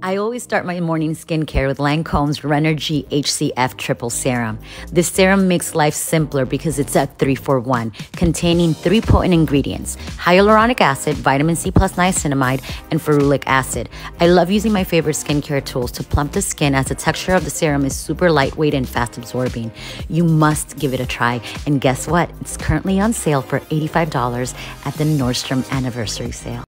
I always start my morning skincare with Lancome's Renergie HCF Triple Serum. This serum makes life simpler because it's a 3 for 1, containing three potent ingredients hyaluronic acid, vitamin C plus niacinamide, and ferulic acid. I love using my favorite skincare tools to plump the skin as the texture of the serum is super lightweight and fast absorbing. You must give it a try. And guess what? It's currently on sale for $85 at the Nordstrom anniversary sale.